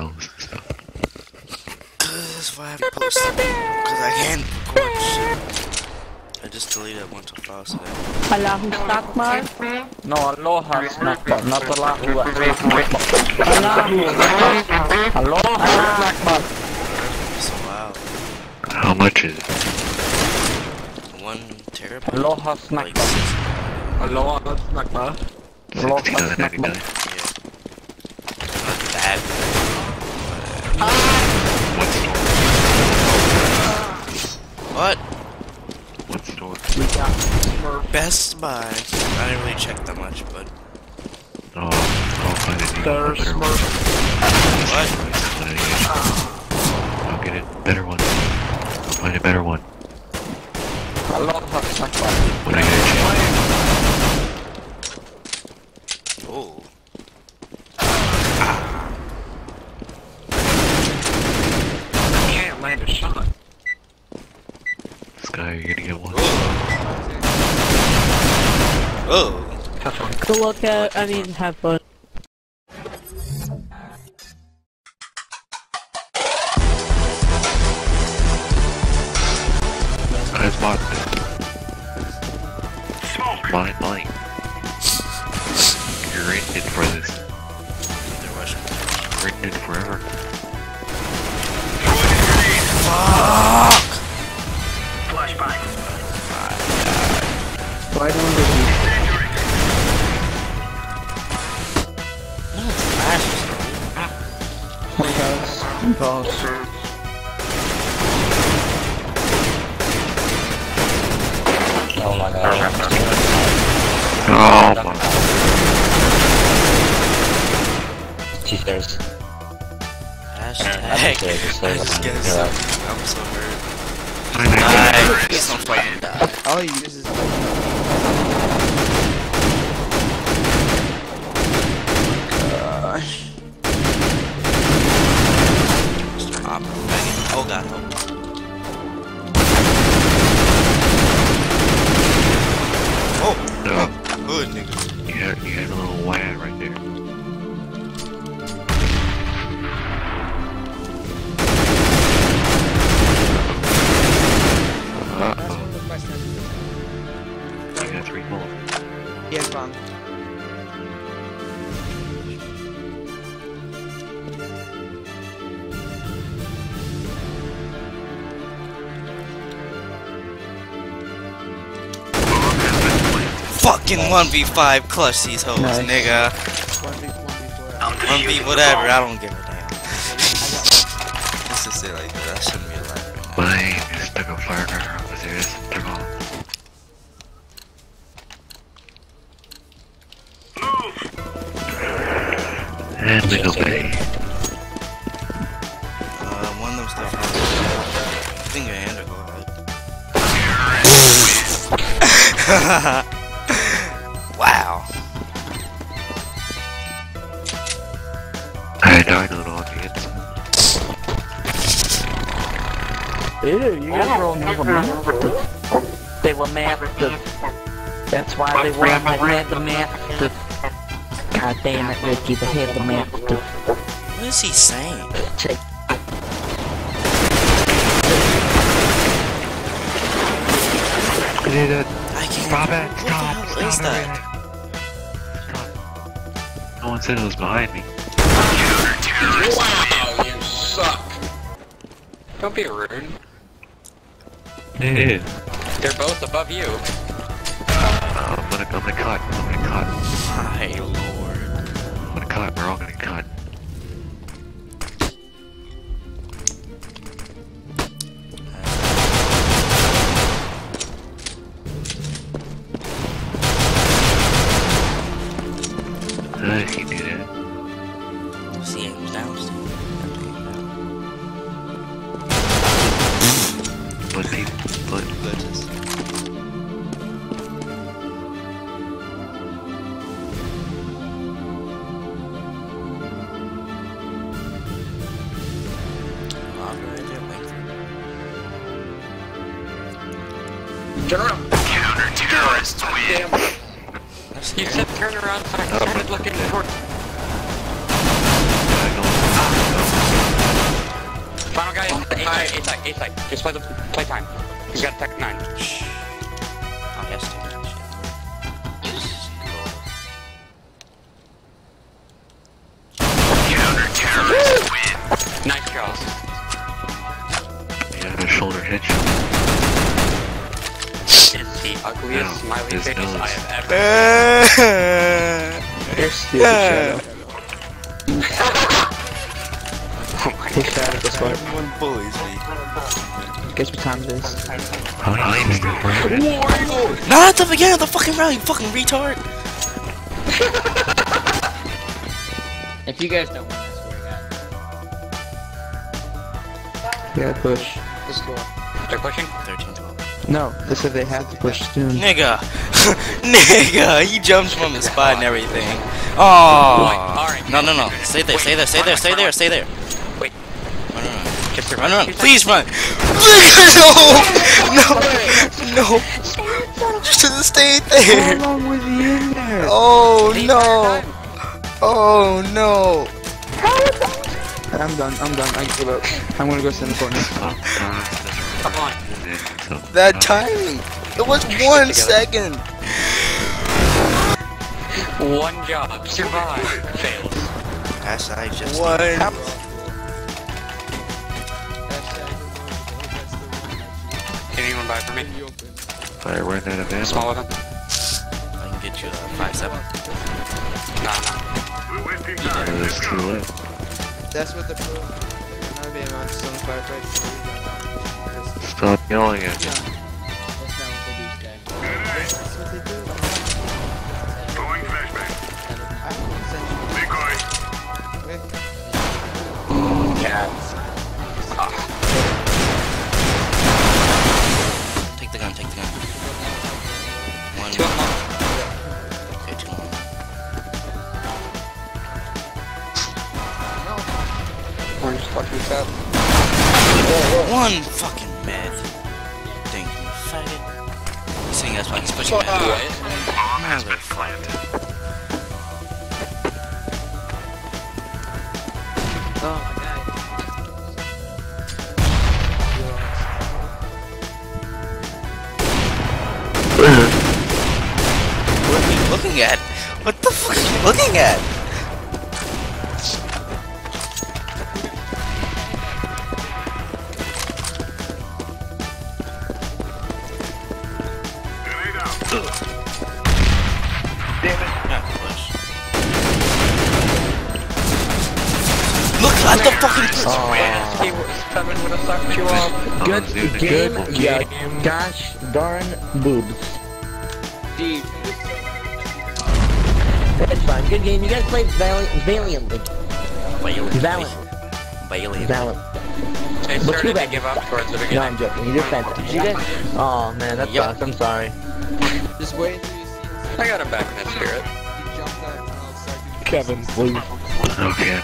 files and stuff. That's why I haven't posted. Because I can't record shit. I just deleted a bunch of files today. Allahu Akbar. No, aloha snackbar, not Allahu Akbar. Allahu Akbar. Aloha snackbar. So loud. How much is it? One terabyte? Aloha Like snackbar. Aloha snackbar. Aloha Sixteen What? What store? We got Smurf. Best Buy. I didn't really check that much, but. Oh, I'll find it. There's better one. Smurf. What? I'll get it. Better one. I'll find a better one. Aloha snackbar. When I get a chance. Oh. Can't land a shot. Sky, you're gonna get one. Oh. Have fun. Good luck out. I mean, have fun. I bought this. Mine, mine. You're rented for this. They're rushing. Rented forever. Fuck! Why don't they No flashes. Because, because, Oh my god. Oh my. Cheaters. Hashtag. I just get so, I'm so hurt. I know. Die. Please don't fucking die. All he uses Gosh. Fucking 1v5 clutch these hoes, Nice. nigga. 1v whatever, I don't give a damn. Let's just say like that. That shouldn't be allowed right now. Mine stuck a firecracker on the stairs. Took off. And we go Bay. Uh, one of them stuff. I think your hand will go Ew, you guys were never masked. They were masked. That's why they were had the masked. God damn it, Ricky, they had the masked. What is he saying? Check. Did it? I can't. Stop it! What Stop! the hell Stop is that? Stop. No one said it was behind me. Wow, you suck. Don't be rude. Dude. They're both above you. Uh, I'm gonna, I'm gonna cut. I'm gonna cut. My lord. I'm gonna cut. We're all gonna cut. Uh, he did it. Turn around. Counter-terrorists win. You said turn around, so I started oh, looking toward... Final guy, 8-9, 8-9, 8-9. Just play the play time. He's got attack 9. Ugliest No, smiley face nose. I have go. ever. You're stupid, Shadow. Oh my Hey, god. Shadow, guess what? Everyone bullies me. Guess what time it is? How many things did you bring? Not at the beginning of the fucking round, you fucking retard. If you guys don't win, I swear to Yeah, push. God. The score. They're pushing. 13 12. No, they said they had to push soon. Nigga. Nigga, he jumped from his spot and everything. Oh. Alright. No, no, no. Stay there, stay there, stay there, stay there, stay there. Wait. Run, run, run. Just Run, run. Please run. no. No. No. Just stay there. long was he in there? Oh, no. Oh, no. I'm done, I'm done, I give up. I'm gonna go sit in the corner. Come on. That timing. It was one second. One job. Survive. Fails. As I just One. Can anyone buy for me? If I ran out of ammo, Small weapon? I can get you a five seven. Nah, nah. it was too late. That's what the pro. Not being on some firefighters. That's, Stop yelling at me. that's not what they do, guys. That's what they do. I will send you. Wait. Cats. Take the gun, take the gun. One. Two. Okay, two more. Orange fucking fat. One fucking med. Thank you, faggot. He's saying that's why he's pushing med. Motherfucker. Oh my god. What are you looking at? What the fuck are you looking at? Look at the fucking He was coming would have sucked you off. Good Oh, game, good yeah. Gosh darn boobs. Dude. It's fine. Good game. You guys played vali- valiantly. Bailey. Valiant. Bailey. Valiant. They But too started to bad. give up towards the No. I'm joking. You did fantastic. You did? Oh, man. That Yep. sucks. I'm sorry. Just wait until you see I got him back in that spirit. him jump out and I'll start doing Kevin, please. Okay.